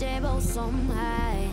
stable somehow.